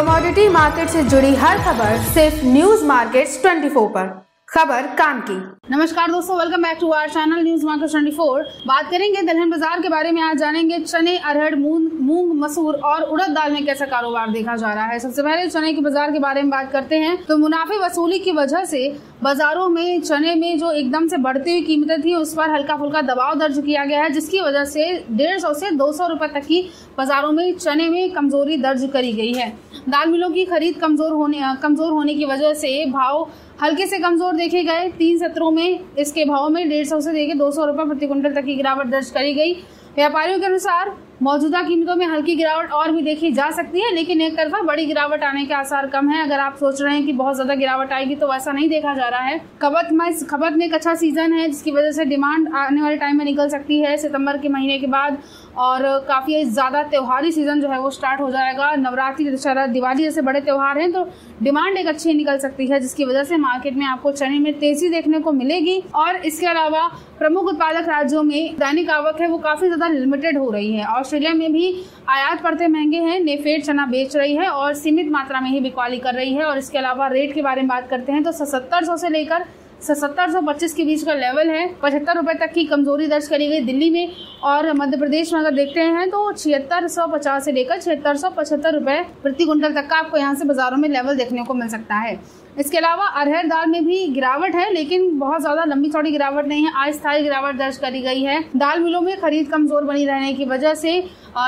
Commodity market से जुड़ी हर खबर सिर्फ़ न्यूज़ मार्केट 24 पर। खबर काम की। नमस्कार दोस्तों welcome back to our channel news market twenty four. बात करेंगे दलहन बाज़ार के बारे में, आज जानेंगे चने, अरहर, मूंग मूंग, मसूर और उड़द दाल में कैसा कारोबार देखा जा रहा है। सबसे पहले चने के बाज़ार के बारे में बात करते हैं। तो मुनाफे वसूली की वजह से बाजारों में, चने में जो एकदम से बढ़ती हुई कीमतें थी, उस पर हल्का फुल्का दबाव दर्ज किया गया है, जिसकी वजह से डेढ़ सौ से दो सौ रुपए तक की बाजारों में चने में कमज़ोरी दर्ज करी गई है। दाल मिलों की खरीद कमज़ोर होने कमज़ोर होने की वजह से भाव हल्के से कमज़ोर देखे गए। तीन सत्रों में इसके भाव में डेढ़ सौ से लेकर दो सौ रुपए प्रति क्विंटल तक की गिरावट दर्ज करी गई। व्यापारियों के अनुसार मौजूदा कीमतों में हल्की गिरावट और भी देखी जा सकती है, लेकिन एक तरफा बड़ी गिरावट आने के आसार कम है। अगर आप सोच रहे हैं कि बहुत ज़्यादा गिरावट आएगी तो वैसा नहीं देखा जा रहा है। खपत में खपत में एक अच्छा सीज़न है, जिसकी वजह से डिमांड आने वाले टाइम में निकल सकती है। सितंबर के महीने के बाद और काफ़ी ज़्यादा त्योहारी सीज़न जो है, वो स्टार्ट हो जाएगा। नवरात्रि, दशहरा, दिवाली जैसे बड़े त्यौहार हैं तो डिमांड एक अच्छी निकल सकती है, जिसकी वजह से मार्केट में आपको चने में तेज़ी देखने को मिलेगी। और इसके अलावा प्रमुख उत्पादक राज्यों में दैनिक आवक है, वो काफ़ी ज़्यादा लिमिटेड हो रही है। ऑस्ट्रेलिया में भी आयात पड़ते महँगे हैं। नेफेड चना बेच रही है और सीमित मात्रा में ही बिकवाली कर रही है। और इसके अलावा रेट के बारे में बात करते हैं तो सत्तर सौ लेकर सत्तर सौ पच्चीस के बीच का लेवल है। पचहत्तर रुपए तक की कमज़ोरी दर्ज करी गई दिल्ली में और मध्य प्रदेश में अगर देखते हैं तो छिहत्तर सौ पचास से लेकर छिहत्तर सौ पचहत्तर रुपए प्रति क्विंटल तक का आपको यहाँ से बाजारों में लेवल देखने को मिल सकता है। इसके अलावा अरहर दाल में भी गिरावट है, लेकिन बहुत ज़्यादा लंबी चौड़ी गिरावट नहीं है। अस्थायी गिरावट दर्ज करी गई है। दाल मिलों में खरीद कमज़ोर बनी रहने की वजह से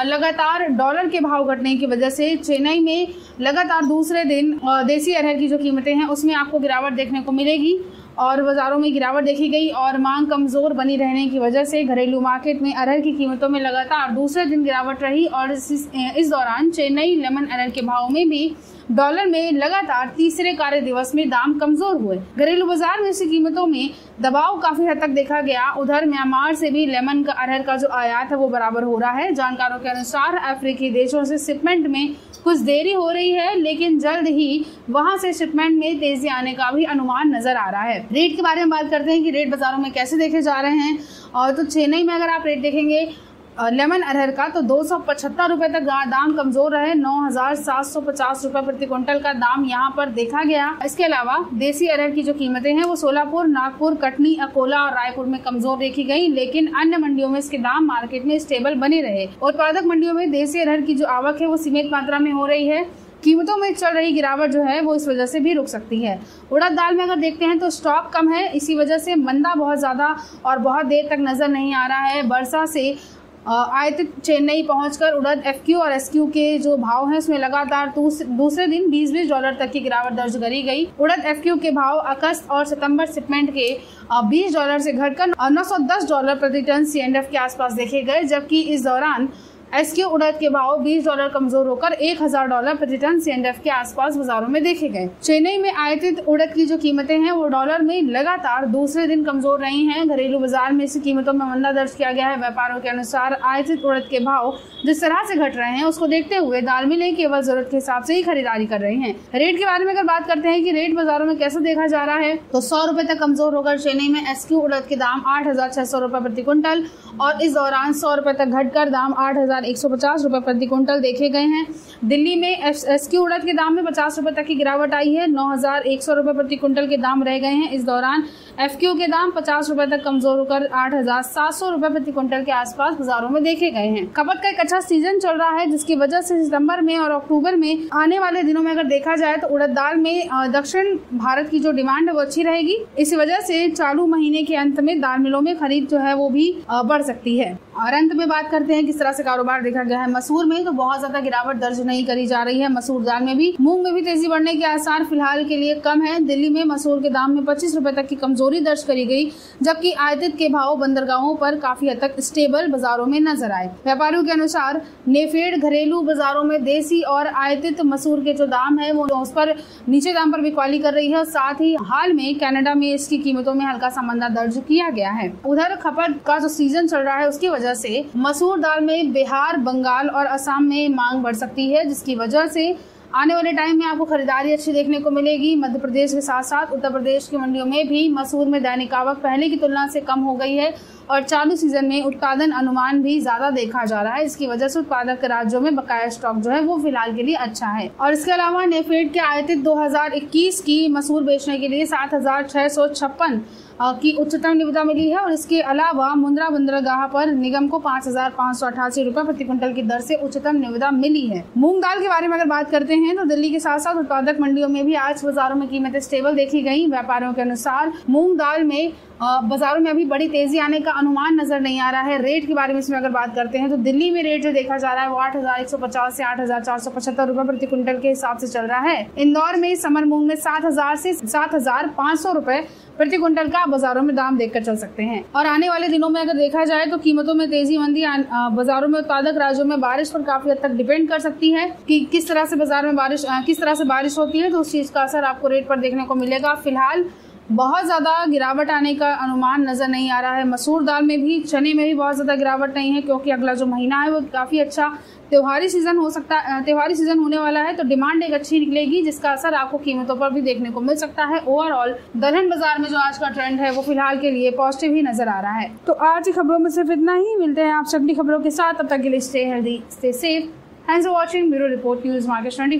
लगातार डॉलर के भाव घटने की वजह से चेन्नई में लगातार दूसरे दिन देसी अरहर की जो कीमतें हैं, उसमें आपको गिरावट देखने को मिलेगी। और बाज़ारों में गिरावट देखी गई और मांग कमज़ोर बनी रहने की वजह से घरेलू मार्केट में अरहर की कीमतों में लगातार दूसरे दिन गिरावट रही और इस, इस दौरान चेन्नई लेमन अरहर के भाव में भी डॉलर में लगातार तीसरे कार्य दिवस में दाम कमज़ोर हुए। घरेलू बाज़ार में ऐसी कीमतों में दबाव काफ़ी हद तक देखा गया। उधर म्यांमार से भी लेमन का अरहर का जो आयात है वो बराबर हो रहा है। जानकारों के अनुसार अफ्रीकी देशों से शिपमेंट में कुछ देरी हो रही है लेकिन जल्द ही वहाँ से शिपमेंट में तेज़ी आने का भी अनुमान नज़र आ रहा है। रेट के बारे में बात करते हैं कि रेट बाजारों में कैसे देखे जा रहे हैं। और तो चेन्नई में अगर आप रेट देखेंगे लेमन अरहर का तो दो सौ पचहत्तर रुपए तक दाम कमज़ोर रहे नौ हज़ार सात सौ पचास रुपए प्रति क्विंटल का दाम यहाँ पर देखा गया। इसके अलावा देसी अरहर की जो कीमतें हैं, वो सोलापुर, नागपुर, कटनी, अकोला और रायपुर में कमज़ोर देखी गई, लेकिन अन्य मंडियों में इसके दाम मार्केट में स्टेबल बने रहे। उत्पादक मंडियों में देसी अरहर की जो आवक है, वो सीमित मात्रा में हो रही है। कीमतों में चल रही गिरावट जो है वो इस वजह से भी रुक सकती है। उड़द दाल में अगर देखते हैं तो स्टॉक कम है, इसी वजह से मंदा बहुत ज़्यादा और बहुत देर तक नज़र नहीं आ रहा है। वर्षा से आयतित चेन्नई पहुंचकर उड़द एफक्यू और एसक्यू के जो भाव हैं उसमें लगातार दूसरे दिन 20-20 डॉलर तक की गिरावट दर्ज करी गई। उड़द एफक्यू के भाव अगस्त और सितंबर शिपमेंट के 20 डॉलर से घटकर 910 डॉलर प्रति टन सी के आसपास देखे गए, जबकि इस दौरान एसक्यू उड़द के भाव 20 डॉलर कमज़ोर होकर 1000 डॉलर प्रति टन सीएनएफ के आसपास बाजारों में देखे गए। चेन्नई में आयतित उड़द की जो कीमतें हैं, वो डॉलर में लगातार दूसरे दिन कमज़ोर रही हैं। घरेलू बाज़ार में इसी कीमतों में मंदा दर्ज किया गया है। व्यापारों के अनुसार आयतित उड़द के भाव जिस तरह से घट रहे हैं, उसको देखते हुए दाल मिले केवल ज़रूरत के हिसाब से ही खरीदारी कर रहे हैं। रेट के बारे में अगर बात करते हैं की रेट बाजारों में कैसे देखा जा रहा है तो सौ रूपए तक कमज़ोर होकर चेन्नई में एसक्यू उड़द के दाम आठ हज़ार छह सौ रुपए प्रति क्विंटल और इस दौरान सौ रुपए तक घटकर दाम आठ हज़ार एक सौ पचास रुपए प्रति क्विंटल देखे गए हैं। दिल्ली में एस क्यू उड़द के दाम में पचास रुपए तक की गिरावट आई है। नौ हज़ार एक सौ रुपए प्रति क्विंटल के दाम रह गए हैं। इस दौरान एफ़ क्यू के दाम पचास रुपए तक कमज़ोर होकर आठ हज़ार सात सौ रुपए प्रति क्विंटल के आसपास बाजारों में देखे गए हैं। खपत का एक अच्छा सीज़न चल रहा है, जिसकी वजह से सितंबर में और अक्टूबर में आने वाले दिनों में अगर देखा जाए तो उड़द दाल में दक्षिण भारत की जो डिमांड है वो अच्छी रहेगी। इसी वजह से चालू महीने के अंत में दाल मिलों में खरीद जो है वो भी बढ़ सकती है। और अंत में बात करते हैं किस तरह से कारोबार देखा गया है। मसूर में तो बहुत ज़्यादा गिरावट दर्ज नहीं करी जा रही है। मसूर दाल में भी मूंग में भी तेज़ी बढ़ने के आसार फ़िलहाल के लिए कम है। दिल्ली में मसूर के दाम में पच्चीस रूपए तक की कमज़ोरी दर्ज करी गई, जबकि आयतित के भाव बंदरगाहों पर काफ़ी हद तक स्टेबल बाजारों में नज़र आए। व्यापारियों के अनुसार नेफेड, घरेलू बाजारों में देसी और आयतित मसूर के जो दाम है, वो उस पर नीचे दाम पर बिकवाली कर रही है। साथ ही हाल में कनाडा में इसकी कीमतों में हल्का सा मंदा दर्ज किया गया है। उधर खपत का जो सीज़न चल रहा है, उसकी वजह से मसूर दाल में बिहार बंगाल और असम में मांग बढ़ सकती है, जिसकी वजह से आने वाले टाइम में आपको खरीदारी अच्छी देखने को मिलेगी। मध्य प्रदेश के साथ साथ उत्तर प्रदेश की मंडियों में भी मसूर में दैनिक आवक पहले की तुलना से कम हो गई है और चालू सीज़न में उत्पादन अनुमान भी ज़्यादा देखा जा रहा है। इसकी वजह से उत्पादक राज्यों में बकाया स्टॉक जो है वो फ़िलहाल के लिए अच्छा है। और इसके अलावा नेफेड के आयतित 2021 की मसूर बेचने के लिए सात हज़ार छह सौ छप्पन की उच्चतम निविदा मिली है और इसके अलावा मुंद्रा बंदरगाह पर निगम को पाँच हज़ार पाँच सौ अठासी रूपए प्रति क्विंटल की दर से उच्चतम निविदा मिली है। मूंग दाल के बारे में अगर बात करते हैं तो दिल्ली के साथ साथ उत्पादक मंडियों में भी आज बाजारों में कीमतें स्टेबल देखी गई। व्यापारियों के अनुसार मूंग दाल में बाजारों में अभी बड़ी तेज़ी आने का अनुमान नज़र नहीं आ रहा है। रेट के बारे में इसमें अगर बात करते हैं तो दिल्ली में रेट जो देखा जा रहा है, वो आठ हज़ार एक सौ पचास से आठ हज़ार चार सौ पचहत्तर रूपए प्रति क्विंटल के हिसाब से चल रहा है। इंदौर में समर मूंग में सात हज़ार से सात हज़ार पाँच सौ रूपए प्रति क्विंटल का बाजारों में दाम देखकर चल सकते हैं। और आने वाले दिनों में अगर देखा जाए तो कीमतों में तेज़ी मंदी बाजारों में उत्पादक राज्यों में बारिश पर काफ़ी हद तक डिपेंड कर सकती है कि किस तरह से बाज़ार में बारिश किस तरह से बारिश होती है तो उस चीज़ का असर आपको रेट पर देखने को मिलेगा। फ़िलहाल बहुत ज़्यादा गिरावट आने का अनुमान नज़र नहीं आ रहा है। मसूर दाल में भी, चने में भी बहुत ज़्यादा गिरावट नहीं है, क्योंकि अगला जो महीना है वो काफ़ी अच्छा त्योहारी सीज़न हो सकता है त्योहारी सीज़न होने वाला है तो डिमांड एक अच्छी निकलेगी, जिसका असर आपको कीमतों पर भी देखने को मिल सकता है। ओवरऑल दलहन बाज़ार में जो आज का ट्रेंड है, वो फ़िलहाल के लिए पॉजिटिव ही नज़र आ रहा है। तो आज की खबरों में सिर्फ़ इतना ही, मिलते हैं आप अगली खबरों के साथ। तब तक के लिए stay healthy stay safe for watching bureau report, news market twenty